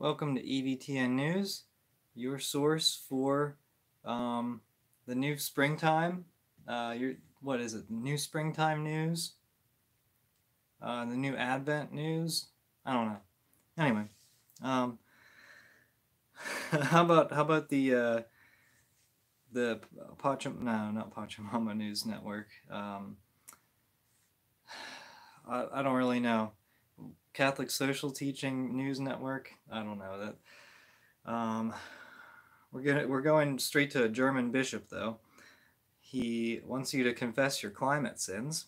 Welcome to EVTN News, your source for um, the new springtime. Uh, your what is it? New springtime news. Uh, the new Advent news. I don't know. Anyway, um, how about how about the uh, the Pacham? No, not Pachamama News Network. Um, I, I don't really know. Catholic Social Teaching News Network. I don't know that. Um, we're gonna we're going straight to a German bishop though. He wants you to confess your climate sins,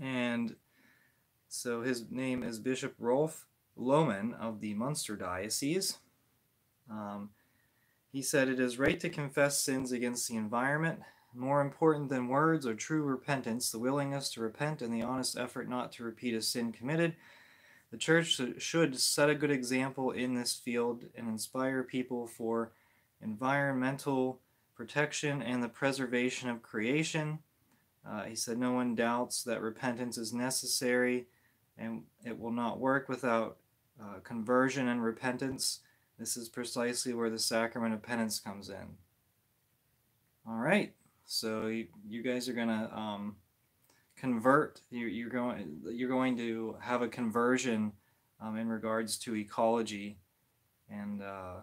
and so his name is Bishop Rolf Lohmann of the Munster Diocese. Um, he said it is right to confess sins against the environment. More important than words or true repentance, the willingness to repent and the honest effort not to repeat a sin committed the church should set a good example in this field and inspire people for environmental protection and the preservation of creation. Uh, he said, No one doubts that repentance is necessary and it will not work without uh, conversion and repentance. This is precisely where the sacrament of penance comes in. All right, so you, you guys are going to um, convert you're, you're going you're going to have a conversion um, in regards to ecology and uh,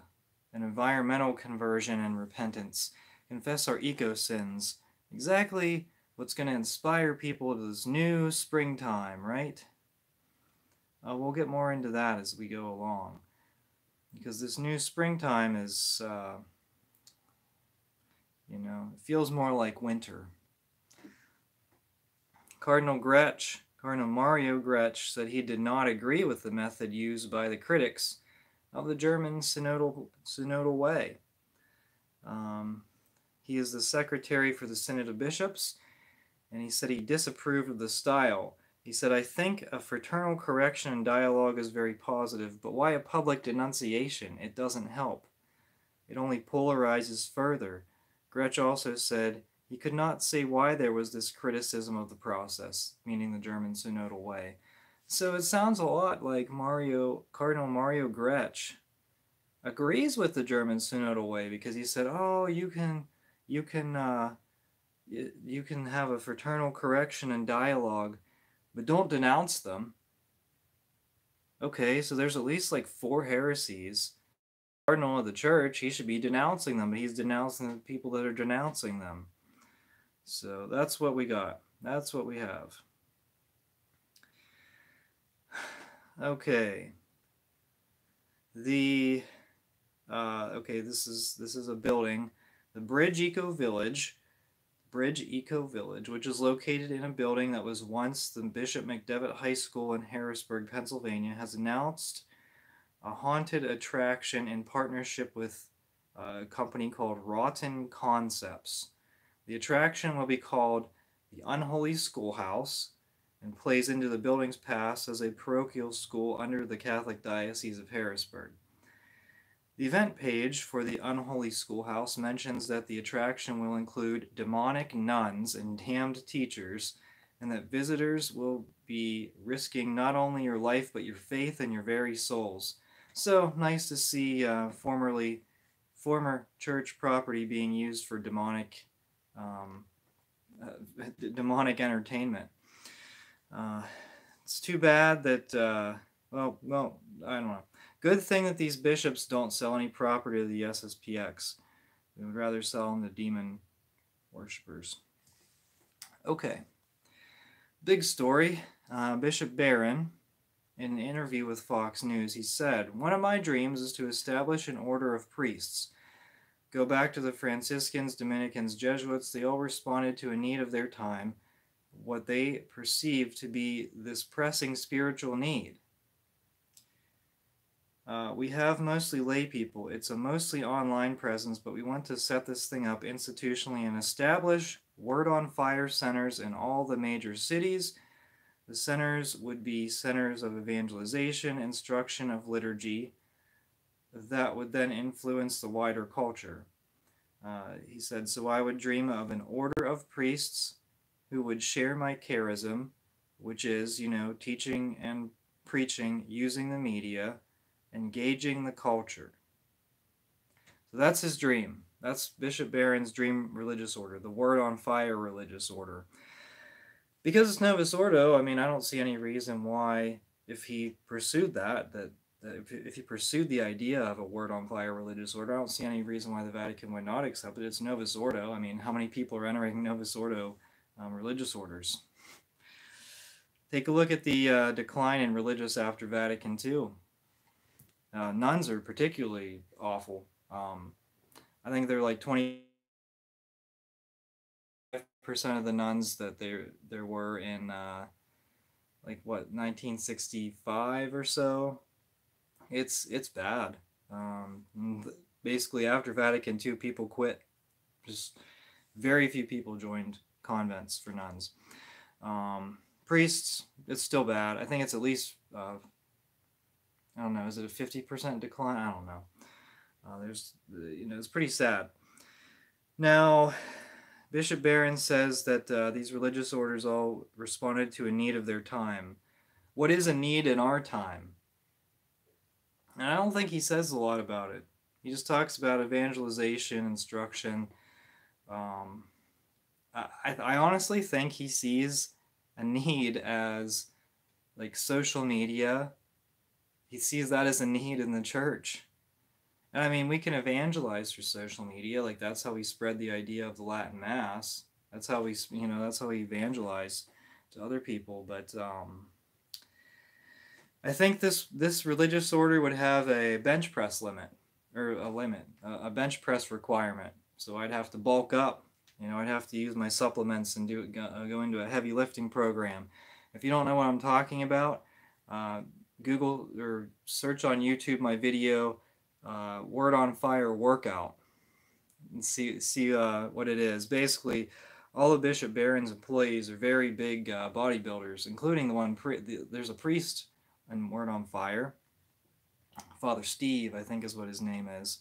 an environmental conversion and repentance. Confess our eco sins. Exactly what's going to inspire people to this new springtime right? Uh, we'll get more into that as we go along. Because this new springtime is uh, you know it feels more like winter Cardinal Grech, Cardinal Mario Grech, said he did not agree with the method used by the critics of the German synodal, synodal way. Um, he is the secretary for the Synod of Bishops, and he said he disapproved of the style. He said, I think a fraternal correction and dialogue is very positive, but why a public denunciation? It doesn't help. It only polarizes further. Grech also said, he could not say why there was this criticism of the process, meaning the German synodal way. So it sounds a lot like Mario Cardinal Mario Grech agrees with the German synodal way because he said, "Oh, you can you can uh, you can have a fraternal correction and dialogue, but don't denounce them." Okay, so there's at least like four heresies. Cardinal of the church, he should be denouncing them, but he's denouncing the people that are denouncing them. So that's what we got. That's what we have. Okay. The uh, okay, this is this is a building, the Bridge Eco Village, Bridge Eco Village, which is located in a building that was once the Bishop McDevitt High School in Harrisburg, Pennsylvania, has announced a haunted attraction in partnership with a company called Rotten Concepts. The attraction will be called the Unholy Schoolhouse and plays into the building's past as a parochial school under the Catholic Diocese of Harrisburg. The event page for the Unholy Schoolhouse mentions that the attraction will include demonic nuns and damned teachers, and that visitors will be risking not only your life but your faith and your very souls. So nice to see uh, formerly former church property being used for demonic um, uh, demonic entertainment. Uh, it's too bad that, uh, well, well, I don't know. Good thing that these bishops don't sell any property to the SSPX. They would rather sell them to demon worshippers. Okay. Big story. Uh, Bishop Barron, in an interview with Fox News, he said, One of my dreams is to establish an order of priests Go back to the Franciscans, Dominicans, Jesuits, they all responded to a need of their time, what they perceived to be this pressing spiritual need. Uh, we have mostly lay people. It's a mostly online presence, but we want to set this thing up institutionally and establish Word on Fire centers in all the major cities. The centers would be centers of evangelization, instruction of liturgy, that would then influence the wider culture. Uh, he said, So I would dream of an order of priests who would share my charism, which is, you know, teaching and preaching using the media, engaging the culture. So that's his dream. That's Bishop Barron's dream religious order, the Word on Fire religious order. Because it's Novus Ordo, I mean, I don't see any reason why, if he pursued that, that, that if, if he pursued the idea of a Word on Fire religious order, I don't see any reason why the Vatican would not accept it. It's Novus Ordo. I mean, how many people are entering Novus Ordo um, religious orders? Take a look at the uh, decline in religious after Vatican II. Uh, nuns are particularly awful. Um, I think they're like 20 percent of the nuns that there there were in uh, like what 1965 or so. It's it's bad. Um, basically, after Vatican II, people quit. Just very few people joined convents for nuns. Um, priests, it's still bad. I think it's at least uh, I don't know. Is it a 50% decline? I don't know. Uh, there's, you know, it's pretty sad. Now, Bishop Barron says that uh, these religious orders all responded to a need of their time. What is a need in our time? And I don't think he says a lot about it. He just talks about evangelization, instruction. Um, I, I honestly think he sees a need as like social media. He sees that as a need in the church. And I mean, we can evangelize through social media. Like that's how we spread the idea of the Latin Mass. That's how we, you know, that's how we evangelize to other people. But um, I think this this religious order would have a bench press limit or a limit, a bench press requirement. So I'd have to bulk up. You know, I'd have to use my supplements and do go, go into a heavy lifting program. If you don't know what I'm talking about, uh, Google or search on YouTube my video uh, Word on Fire workout and see see uh, what it is. Basically, all of Bishop Barron's employees are very big uh, bodybuilders, including the one the, there's a priest in Word on Fire, Father Steve, I think is what his name is.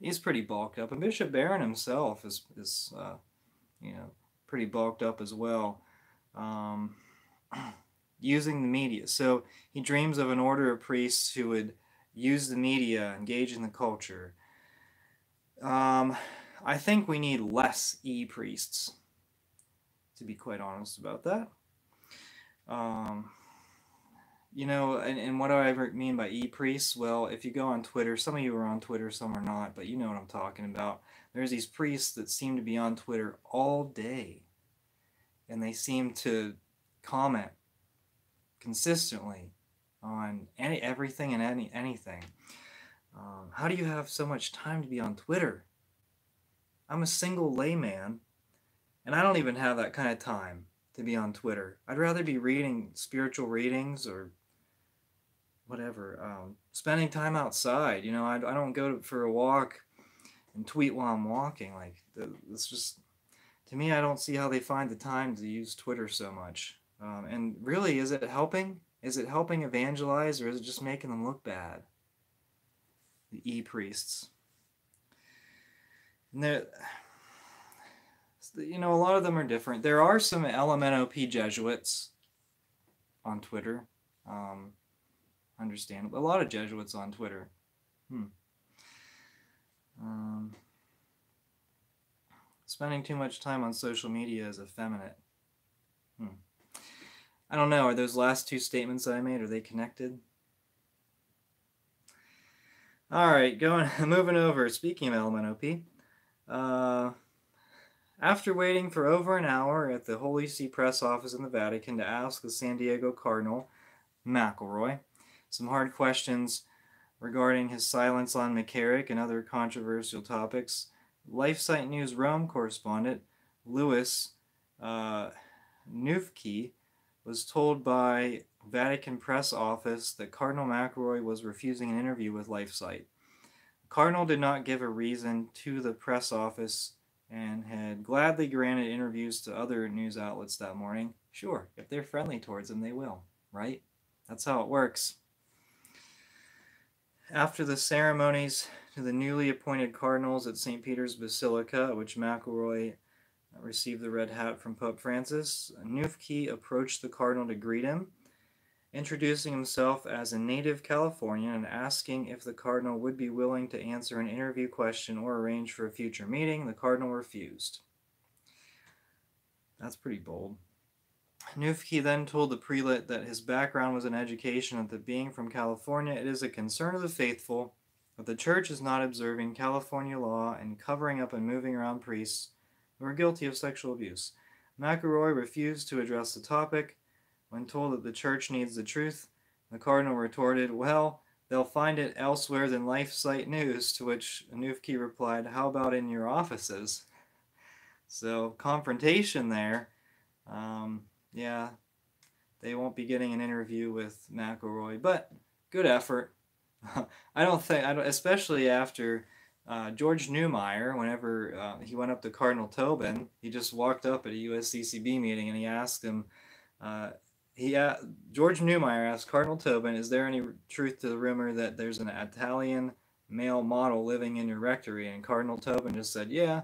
He's pretty bulked up, and Bishop Barron himself is is uh, you know pretty bulked up as well. Um, using the media. So he dreams of an order of priests who would use the media, engage in the culture. Um, I think we need less e priests, to be quite honest about that. Um, you know, and, and what do I mean by e priests? Well, if you go on Twitter, some of you are on Twitter, some are not, but you know what I'm talking about. There's these priests that seem to be on Twitter all day, and they seem to comment consistently on any everything and any anything. Um, how do you have so much time to be on Twitter? I'm a single layman, and I don't even have that kind of time to be on Twitter. I'd rather be reading spiritual readings or whatever, um, spending time outside. You know, I, I don't go for a walk and tweet while I'm walking. Like, it's just, to me, I don't see how they find the time to use Twitter so much. Um, and really, is it helping? Is it helping evangelize or is it just making them look bad? The e priests. And you know, a lot of them are different. There are some LMNOP Jesuits on Twitter. Um, understandable. A lot of Jesuits on Twitter. Hmm. Um, spending too much time on social media is effeminate. Hmm. I don't know. Are those last two statements I made, are they connected? All right, going, moving over. Speaking of LMNOP, uh, after waiting for over an hour at the Holy See press office in the Vatican to ask the San Diego Cardinal, McElroy, some hard questions regarding his silence on McCarrick and other controversial topics, LifeSite News Rome correspondent Louis uh, Knuffke was told by Vatican press office that Cardinal McElroy was refusing an interview with LifeSite. Cardinal did not give a reason to the press office and had gladly granted interviews to other news outlets that morning. Sure, if they're friendly towards him, they will, right? That's how it works. After the ceremonies to the newly appointed cardinals at St. Peter's Basilica, which McElroy received the red hat from Pope Francis. Knuffke approached the cardinal to greet him introducing himself as a native Californian and asking if the cardinal would be willing to answer an interview question or arrange for a future meeting. The cardinal refused. That's pretty bold. Knuffke then told the prelate that his background was in education and that being from California, it is a concern of the faithful that the church is not observing California law and covering up and moving around priests who are guilty of sexual abuse. McElroy refused to address the topic. When told that the church needs the truth, the cardinal retorted, Well, they'll find it elsewhere than LifeSite News, to which Knuffke replied, How about in your offices? So, confrontation there. Um, yeah, they won't be getting an interview with McElroy, but good effort. I don't think, I don't, especially after uh, George Neumayr, whenever uh, he went up to Cardinal Tobin, he just walked up at a USCCB meeting and he asked him, uh, he uh, George Neumayr asked Cardinal Tobin, "Is there any truth to the rumor that there's an Italian male model living in your rectory?" And Cardinal Tobin just said, "Yeah."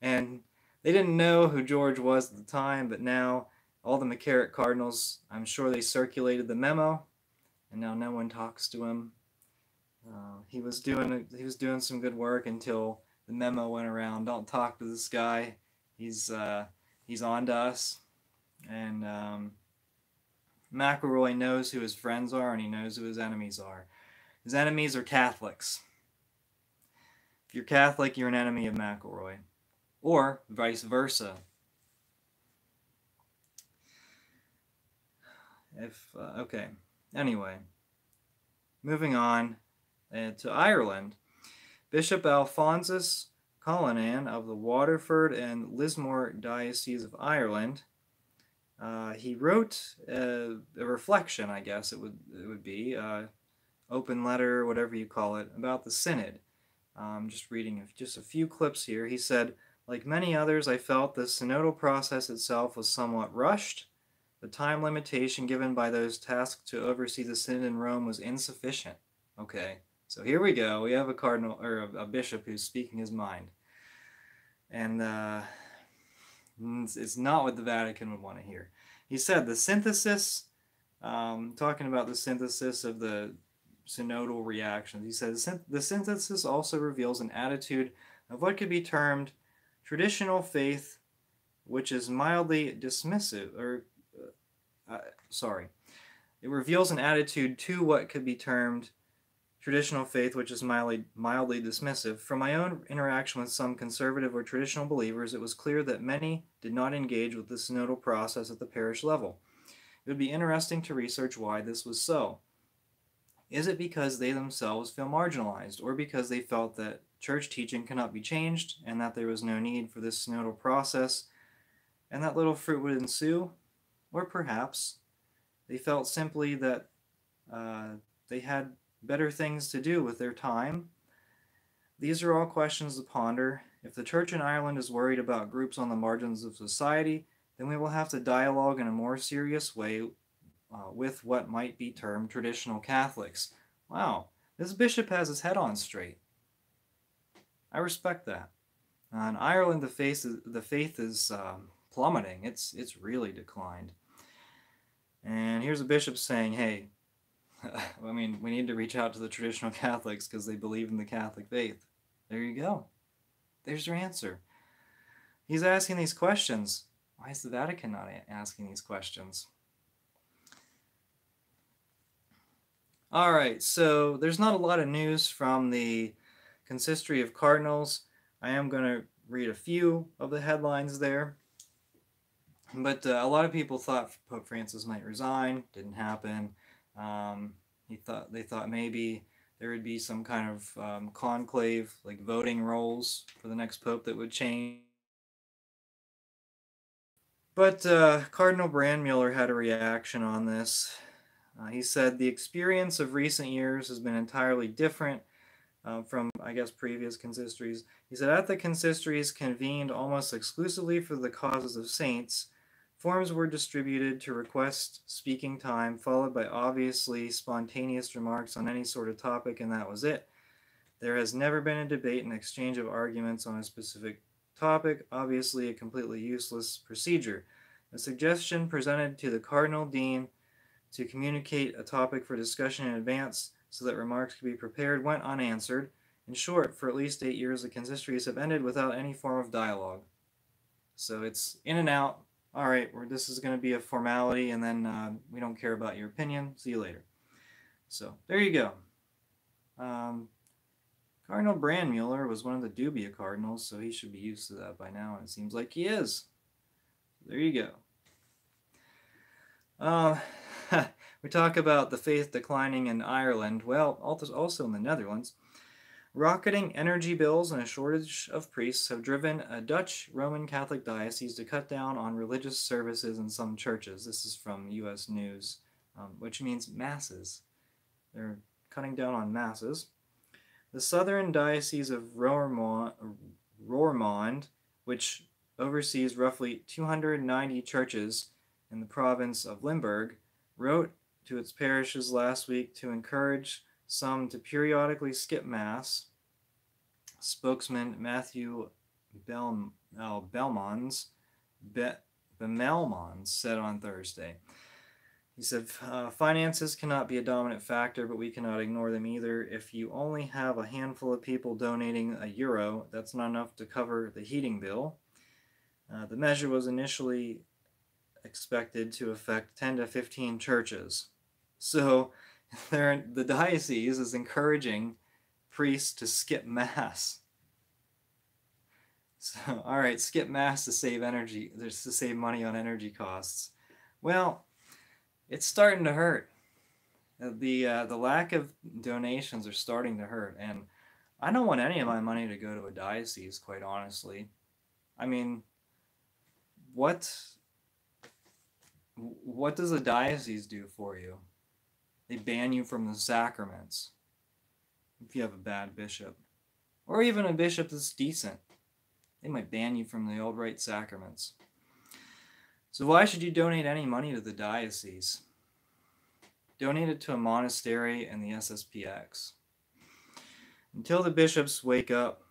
And they didn't know who George was at the time, but now all the McCarrick Cardinals, I'm sure they circulated the memo, and now no one talks to him. Uh, he was doing he was doing some good work until the memo went around. Don't talk to this guy. He's uh, he's on to us, and um, McElroy knows who his friends are and he knows who his enemies are. His enemies are Catholics. If you're Catholic, you're an enemy of McElroy, or vice versa. If uh, okay, anyway, moving on uh, to Ireland, Bishop Alphonsus Cullinan of the Waterford and Lismore Diocese of Ireland uh, he wrote a, a, reflection, I guess it would it would be, uh, open letter, whatever you call it, about the synod. Um, just reading just a few clips here. He said, like many others, I felt the synodal process itself was somewhat rushed. The time limitation given by those tasked to oversee the synod in Rome was insufficient. Okay, so here we go. We have a cardinal or a, a bishop who's speaking his mind, and. Uh, it's not what the Vatican would want to hear. He said the synthesis, um, talking about the synthesis of the synodal reactions, he said the synthesis also reveals an attitude of what could be termed traditional faith, which is mildly dismissive, or uh, uh, sorry, it reveals an attitude to what could be termed traditional faith, which is mildly, mildly dismissive. From my own interaction with some conservative or traditional believers, it was clear that many did not engage with the synodal process at the parish level. It would be interesting to research why this was so. Is it because they themselves feel marginalized, or because they felt that church teaching cannot be changed and that there was no need for this synodal process and that little fruit would ensue? Or perhaps they felt simply that uh, they had better things to do with their time? These are all questions to ponder. If the Church in Ireland is worried about groups on the margins of society, then we will have to dialogue in a more serious way uh, with what might be termed traditional Catholics. Wow, this bishop has his head on straight. I respect that. Uh, in Ireland, the faith is, the faith is um, plummeting. It's it's really declined. And here's a bishop saying, "Hey, I mean, we need to reach out to the traditional Catholics because they believe in the Catholic faith. There you go. There's your answer. He's asking these questions. Why is the Vatican not asking these questions? All right, so there's not a lot of news from the Consistory of Cardinals. I am going to read a few of the headlines there. But uh, a lot of people thought Pope Francis might resign. Didn't happen. Um, he thought they thought maybe there would be some kind of um, conclave, like voting rolls for the next pope that would change. But uh, Cardinal Brandmüller had a reaction on this. Uh, he said the experience of recent years has been entirely different uh, from, I guess, previous consistories. He said, at the consistories convened almost exclusively for the causes of saints, Forms were distributed to request speaking time, followed by obviously spontaneous remarks on any sort of topic, and that was it. There has never been a debate and exchange of arguments on a specific topic, obviously a completely useless procedure. The suggestion presented to the Cardinal Dean to communicate a topic for discussion in advance so that remarks could be prepared went unanswered. In short, for at least eight years, the consistories have ended without any form of dialogue. So it's in and out. All right, this is going to be a formality, and then uh, we don't care about your opinion. See you later. So there you go. Um, Cardinal Brandmuller was one of the dubia cardinals, so he should be used to that by now, and it seems like he is. There you go. Uh, we talk about the faith declining in Ireland, well, also in the Netherlands. Rocketing energy bills and a shortage of priests have driven a Dutch Roman Catholic diocese to cut down on religious services in some churches. This is from U.S. News, um, which means masses. They're cutting down on masses. The Southern Diocese of Roermond, which oversees roughly 290 churches in the province of Limburg, wrote to its parishes last week to encourage some to periodically skip Mass. Spokesman Matthew Bel- oh, Belmons, Be- Bemelmans said on Thursday. He said, uh, Finances cannot be a dominant factor, but we cannot ignore them either. If you only have a handful of people donating a euro, that's not enough to cover the heating bill. Uh, the measure was initially expected to affect 10 to 15 churches. So the diocese is encouraging priests to skip Mass. So, all right, skip Mass to save energy, There's to save money on energy costs. Well, it's starting to hurt. Uh, the uh, the lack of donations are starting to hurt, and I don't want any of my money to go to a diocese. Quite honestly, I mean, what what does a diocese do for you? They ban you from the sacraments if you have a bad bishop, or even a bishop that's decent. They might ban you from the old rite sacraments. So why should you donate any money to the diocese? Donate it to a monastery and the SSPX. Until the bishops wake up,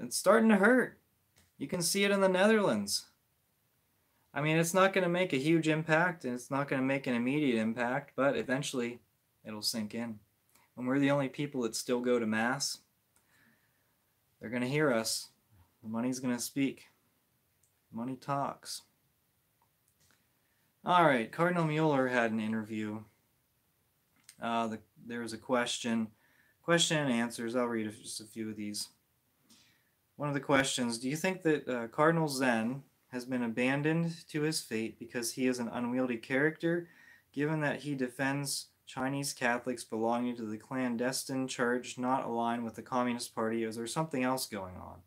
it's starting to hurt. You can see it in the Netherlands. I mean, it's not going to make a huge impact and it's not going to make an immediate impact, but eventually it'll sink in. When we're the only people that still go to Mass, they're going to hear us. The money's going to speak. Money talks. All right, Cardinal Mueller had an interview. Uh, the, there was a question, question and answers. I'll read just a few of these. One of the questions: Do you think that uh, Cardinal Zen has been abandoned to his fate because he is an unwieldy character, given that he defends Chinese Catholics belonging to the clandestine church not aligned with the Communist Party? Is there something else going on?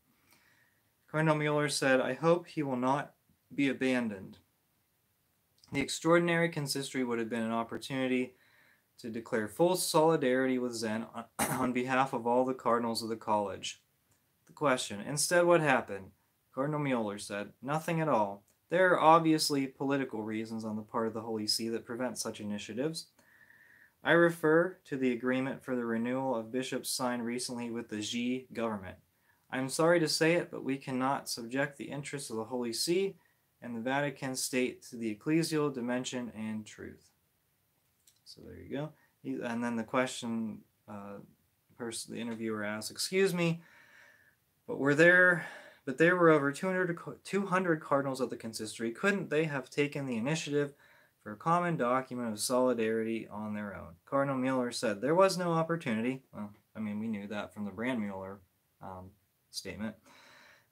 Cardinal Mueller said, I hope he will not be abandoned. The extraordinary consistory would have been an opportunity to declare full solidarity with Zen on, on behalf of all the cardinals of the college. The question Instead, what happened? Cardinal Mueller said, Nothing at all. There are obviously political reasons on the part of the Holy See that prevent such initiatives. I refer to the agreement for the renewal of bishops signed recently with the Xi government. I am sorry to say it, but we cannot subject the interests of the Holy See and the Vatican State to the ecclesial dimension and truth. So there you go. And then the question, uh, person, the interviewer asked, "Excuse me, but were there, but there were over 200, 200 cardinals of the consistory. Couldn't they have taken the initiative for a common document of solidarity on their own?" Cardinal Mueller said there was no opportunity. Well, I mean, we knew that from the Brandmuller um, statement.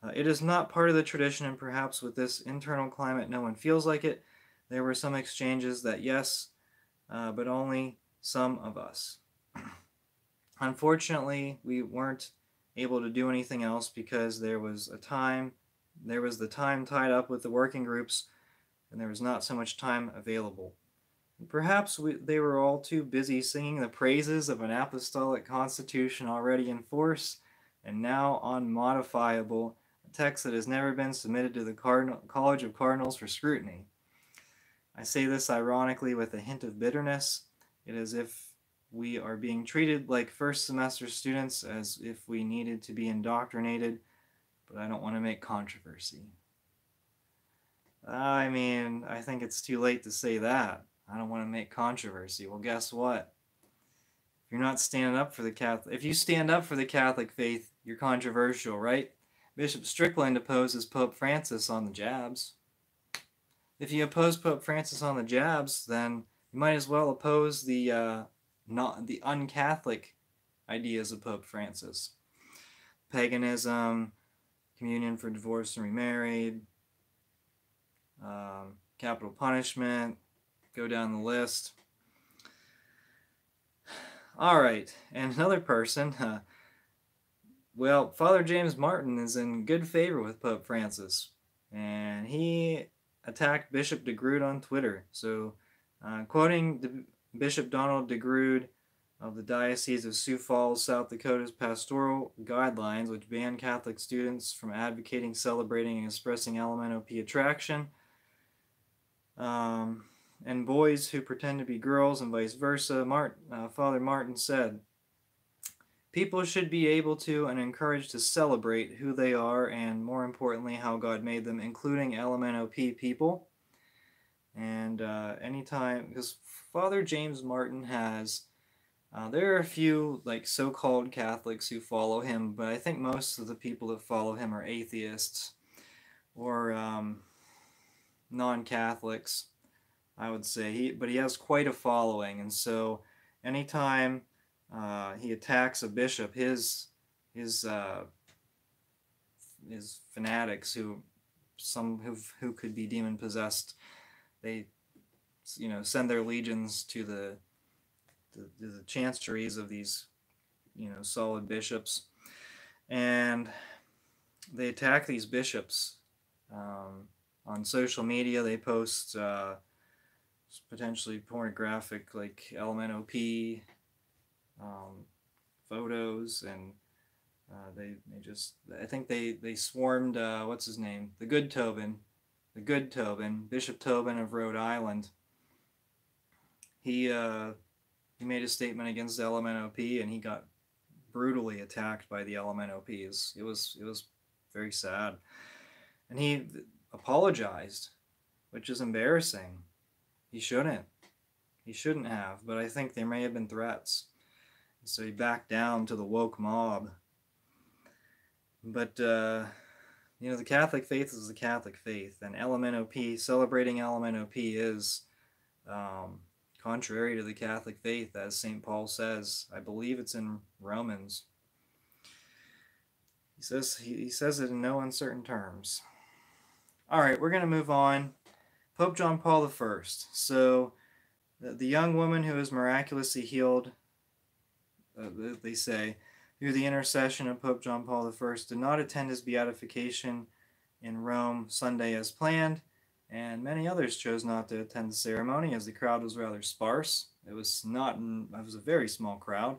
Uh, it is not part of the tradition, and perhaps with this internal climate, no one feels like it. There were some exchanges that, yes, uh, but only some of us. Unfortunately, we weren't able to do anything else because there was a time, there was the time tied up with the working groups, and there was not so much time available. Perhaps we, they were all too busy singing the praises of an apostolic constitution already in force and now unmodifiable a text that has never been submitted to the Cardinal, College of Cardinals for scrutiny. I say this ironically with a hint of bitterness. It is if we are being treated like first semester students as if we needed to be indoctrinated, but I don't want to make controversy. I mean, I think it's too late to say that. I don't want to make controversy. Well, guess what? If you're not standing up for the Catholic, if you stand up for the Catholic faith, you're controversial, right? Bishop Strickland opposes Pope Francis on the jabs. If you oppose Pope Francis on the jabs, then you might as well oppose the uh, not the un-Catholic ideas of Pope Francis. Paganism, communion for divorced and remarried, um, capital punishment, go down the list. All right, and another person, uh, well, Father James Martin is in good favor with Pope Francis, and he attacked Bishop DeGrood on Twitter. So, uh, quoting Bishop Donald DeGrood of the Diocese of Sioux Falls, South Dakota's pastoral guidelines, which ban Catholic students from advocating, celebrating, and expressing LMNOP attraction. Um, and boys who pretend to be girls and vice versa. Mart, uh, Father Martin said, People should be able to and encouraged to celebrate who they are and, more importantly, how God made them, including LMNOP people. And uh, anytime, because Father James Martin has, uh, there are a few like so-called Catholics who follow him, but I think most of the people that follow him are atheists or um, non-Catholics. I would say. He, but he has quite a following, and so anytime uh, he attacks a bishop, his his uh, his fanatics who some who who could be demon possessed, they you know send their legions to the the, the chanceries of these you know solid bishops, and they attack these bishops um, on social media. They post. Uh, potentially pornographic, like LMNOP um, photos, and uh, they they just I think they they swarmed uh, what's his name the good Tobin, the good Tobin Bishop Tobin of Rhode Island. He uh, he made a statement against LMNOP, and he got brutally attacked by the LMNOPs. It was it was very sad, and he apologized, which is embarrassing. He shouldn't. He shouldn't have, but I think there may have been threats. So he backed down to the woke mob. But, uh, you know, the Catholic faith is the Catholic faith, and LMNOP, celebrating LMNOP is um, contrary to the Catholic faith, as St. Paul says. I believe it's in Romans. He says, he, says it in no uncertain terms. All right, we're going to move on Pope John Paul I. So, the, the young woman who is miraculously healed, uh, they say, through the intercession of Pope John Paul I, did not attend his beatification in Rome Sunday as planned, and many others chose not to attend the ceremony as the crowd was rather sparse. It was not, it was a very small crowd.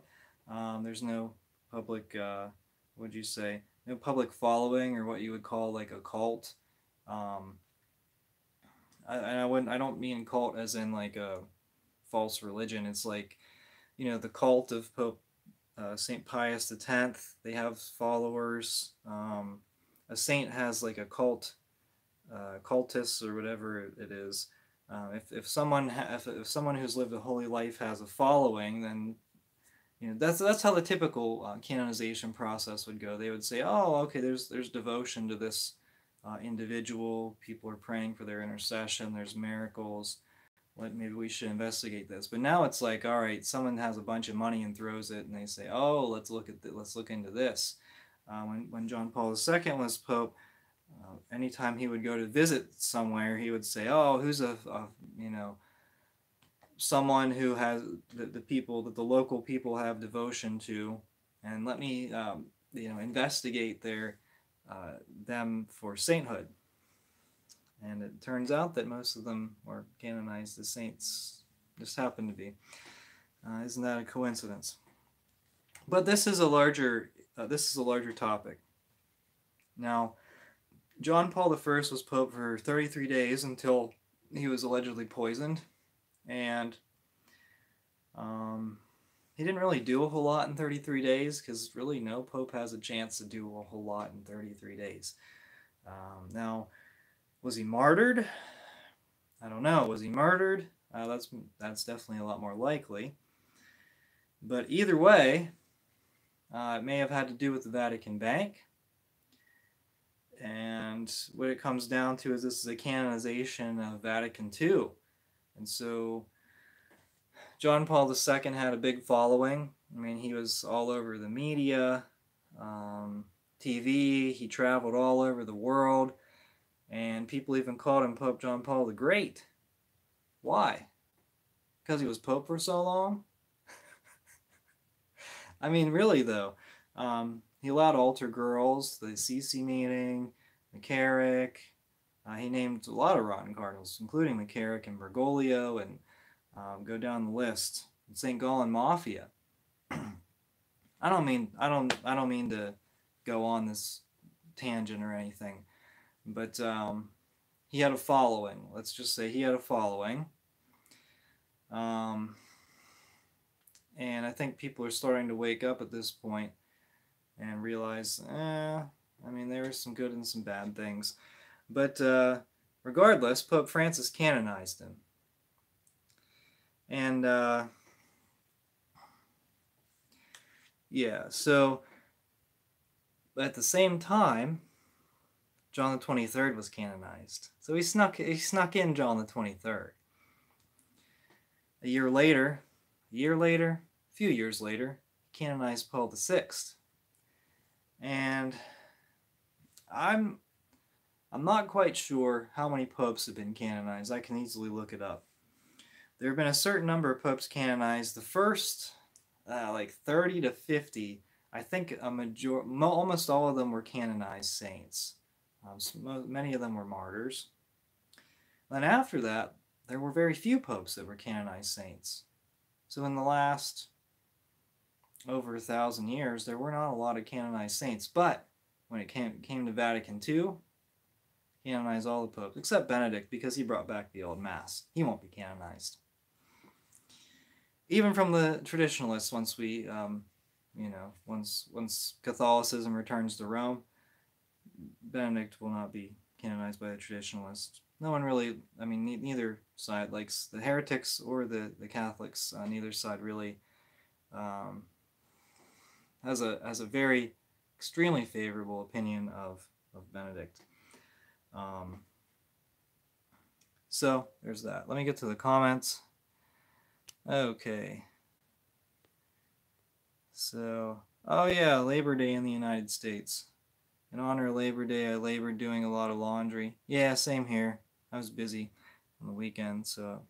Um, there's no public, uh, what would you say, no public following or what you would call like a cult. Um, I, I wouldn't. I don't mean cult as in like a false religion. It's like, you know, the cult of Pope uh, Saint Pius X. They have followers. Um, a saint has like a cult, uh, cultists or whatever it is. Uh, if, if someone if, if someone who's lived a holy life has a following, then you know that's that's how the typical uh, canonization process would go. They would say, oh, okay, there's there's devotion to this uh, individual. People are praying for their intercession. There's miracles. What maybe we should investigate this. But now it's like, all right, someone has a bunch of money and throws it, and they say, oh, let's look at th- let's look into this. Uh, when when John Paul II was pope, uh, anytime he would go to visit somewhere, he would say, oh, who's a, a you know someone who has the, the people that the local people have devotion to, and let me um, you know investigate their uh, them for sainthood. And it turns out that most of them were canonized as saints, just happened to be. Uh, isn't that a coincidence? But this is a larger uh, this is a larger topic. Now, John Paul I was pope for 33 days until he was allegedly poisoned, and um, he didn't really do a whole lot in 33 days because really no pope has a chance to do a whole lot in 33 days. Um, now, was he martyred? I don't know. Was he murdered? Uh, that's that's definitely a lot more likely. But either way, uh, it may have had to do with the Vatican Bank. And what it comes down to is this is a canonization of Vatican II. And so John Paul II had a big following. I mean, he was all over the media, um, TV, he traveled all over the world, and people even called him Pope John Paul the Great. Why? Because he was Pope for so long? I mean, really, though. Um, he allowed altar girls, the Assisi meeting, McCarrick. Uh, he named a lot of rotten cardinals, including McCarrick and Bergoglio, and um, go down the list. St. Gallen Mafia. I don't mean I don't I don't mean to go on this tangent or anything, but um, he had a following. Let's just say he had a following. Um, and I think people are starting to wake up at this point and realize, eh, I mean, there were some good and some bad things. But uh, regardless, Pope Francis canonized him. And uh, yeah, so at the same time, John the 23rd was canonized. So he snuck he snuck in John the 23rd. A year later, a year later, a few years later, canonized Paul VI. And I'm I'm not quite sure how many popes have been canonized. I can easily look it up. There have been a certain number of popes canonized. The first, uh, like 30 to 50, I think a major, almost all of them were canonized saints. Um, so many of them were martyrs. Then after that, there were very few popes that were canonized saints. So in the last over a thousand years, there were not a lot of canonized saints. But when it came, came to Vatican II, canonized all the popes, except Benedict, because he brought back the old Mass. He won't be canonized. Even from the traditionalists, once we, um, you know, once once Catholicism returns to Rome, Benedict will not be canonized by the traditionalists. No one really, I mean, ne neither side likes the heretics or the, the Catholics. Uh, neither side really um, has a has a very extremely favorable opinion of of Benedict. Um, so there's that. Let me get to the comments. Okay. So, oh yeah, Labor Day in the United States. In honor of Labor Day, I labored doing a lot of laundry. Yeah, same here. I was busy on the weekend, so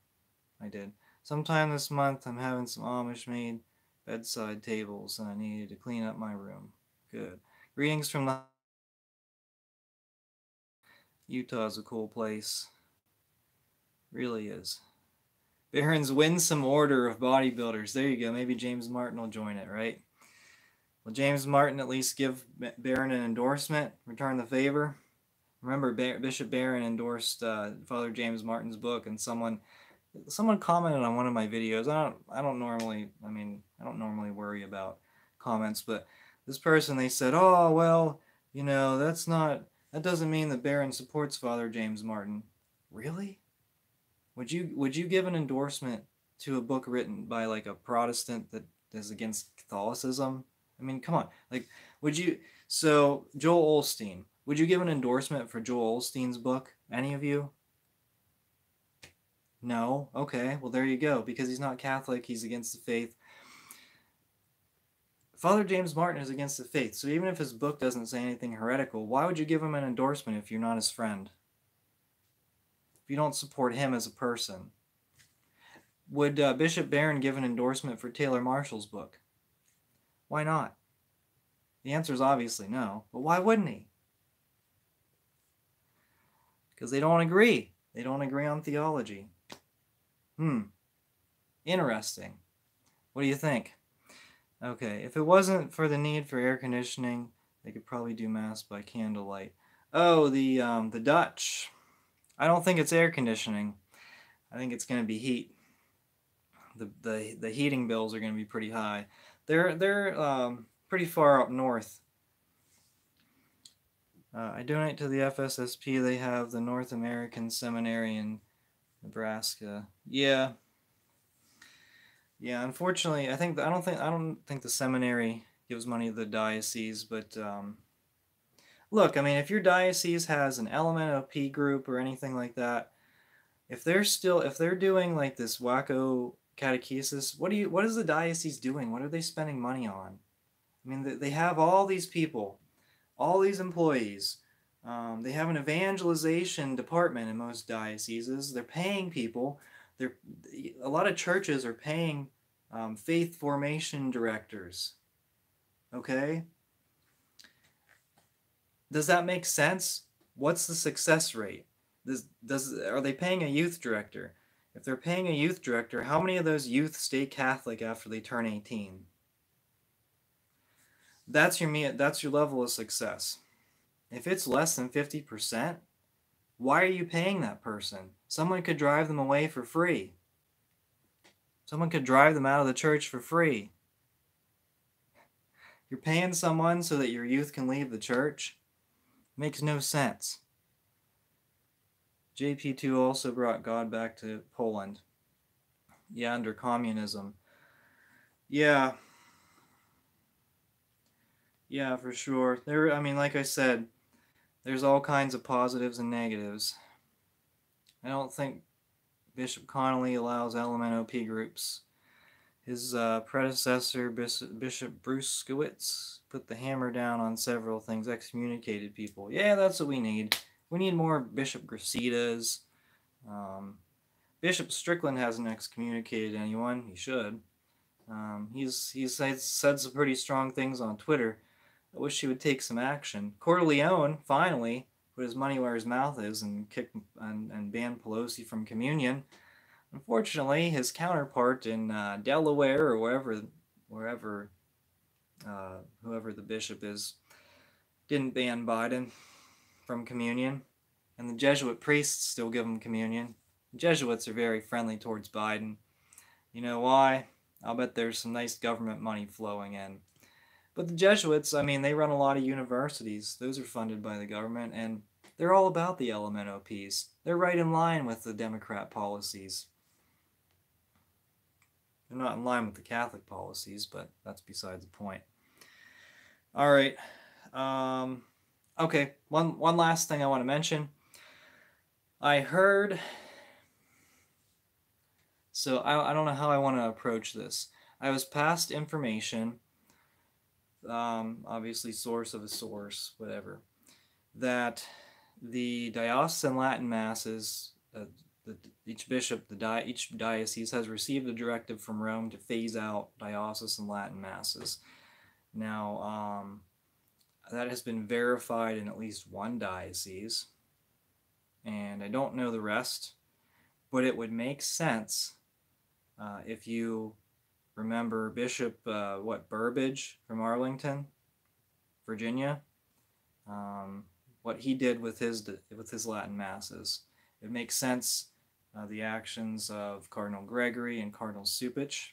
I did. Sometime this month, I'm having some Amish made bedside tables, and I needed to clean up my room. Good. Greetings from the. Utah's a cool place. Really is. Barons Winsome Order of Bodybuilders. There you go. Maybe James Martin will join it, right? Will James Martin at least give Barron an endorsement, return the favor? Remember, Bishop Barron endorsed uh, Father James Martin's book, and someone someone commented on one of my videos. I don't I don't normally I mean I don't normally worry about comments, but this person they said, oh well, you know that's not that doesn't mean that Barron supports Father James Martin. Really? Would you would you give an endorsement to a book written by like a Protestant that is against Catholicism? I mean, come on. Like, would you? So, Joel Osteen, would you give an endorsement for Joel Osteen's book? Any of you? No? Okay, well, there you go. Because he's not Catholic, he's against the faith. Father James Martin is against the faith, so even if his book doesn't say anything heretical, why would you give him an endorsement if you're not his friend? If you don't support him as a person? Would uh, Bishop Barron give an endorsement for Taylor Marshall's book? Why not? The answer is obviously no, but why wouldn't he? Because they don't agree. They don't agree on theology. Hmm. Interesting. What do you think? Okay, if it wasn't for the need for air conditioning, they could probably do mass by candlelight. Oh, the um, the Dutch. I don't think it's air conditioning. I think it's going to be heat. The, the the heating bills are going to be pretty high. They're they're um, pretty far up north. Uh, I donate to the FSSP. They have the North American Seminary in Nebraska. Yeah. Yeah, unfortunately, I think I don't think I don't think the seminary gives money to the diocese, but um, look, I mean, if your diocese has an element of P group or anything like that, if they're still if they're doing like this wacko catechesis, what do you what is the diocese doing? What are they spending money on? I mean, they have all these people, all these employees. Um, they have an evangelization department in most dioceses. They're paying people. They're a lot of churches are paying um, faith formation directors. Okay. Does that make sense? What's the success rate? Does, does are they paying a youth director? If they're paying a youth director, how many of those youth stay Catholic after they turn 18? That's your that's your level of success. If it's less than 50%, why are you paying that person? Someone could drive them away for free. Someone could drive them out of the church for free. You're paying someone so that your youth can leave the church? Makes no sense. JP2 also brought God back to Poland. Yeah, under communism. Yeah. Yeah, for sure. There I mean like I said, there's all kinds of positives and negatives. I don't think Bishop Conley allows LMNOP groups. His uh, predecessor, Bishop Bruskewitz, put the hammer down on several things, excommunicated people. Yeah, that's what we need. We need more Bishop Gracietas. Um, Bishop Strickland hasn't excommunicated anyone. He should. Um, he's he's said said some pretty strong things on Twitter. I wish he would take some action. Cordileone finally put his money where his mouth is and kick and, and ban Pelosi from communion. Unfortunately, his counterpart in uh, Delaware or wherever wherever uh, whoever the bishop is didn't ban Biden from communion, and the Jesuit priests still give him communion. The Jesuits are very friendly towards Biden. You know why? I'll bet there's some nice government money flowing in. But the Jesuits, I mean, they run a lot of universities. Those are funded by the government, and they're all about the LMNOPs. They're right in line with the Democrat policies. They're not in line with the Catholic policies, but that's beside the point. All right. Um, Okay, one one last thing I want to mention. I heard. So I, I don't know how I want to approach this. I was passed information, um, obviously source of a source, whatever, that the diocesan Latin masses, uh, the, each bishop, the di- each diocese has received a directive from Rome to phase out diocesan Latin masses. Now, um, that has been verified in at least one diocese, and I don't know the rest, but it would make sense uh, if you remember Bishop uh, what Burbidge from Arlington, Virginia, um, what he did with his with his Latin masses. It makes sense uh, the actions of Cardinal Gregory and Cardinal Cupich,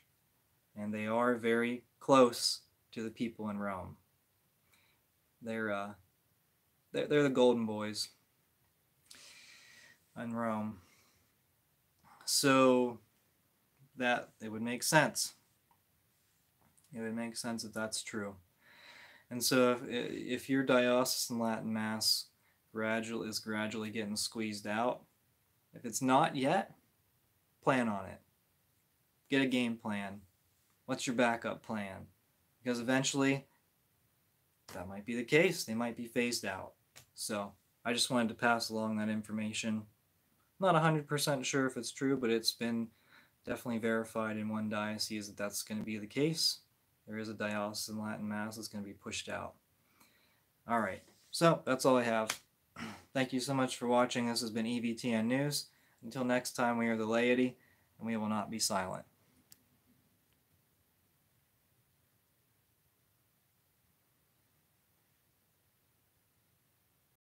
and they are very close to the people in Rome. They're uh, they're, they're the Golden Boys in Rome. So that it would make sense. It would make sense if that's true. And so if, if your diocesan Latin Mass gradual is gradually getting squeezed out, if it's not yet, plan on it. Get a game plan. What's your backup plan? Because eventually that might be the case. They might be phased out. So I just wanted to pass along that information. not 100% sure if it's true, but it's been definitely verified in one diocese that that's going to be the case. There is a diocesan Latin Mass that's going to be pushed out. All right, so that's all I have. Thank you so much for watching. This has been EVTN News. Until next time, we are the laity, and we will not be silent.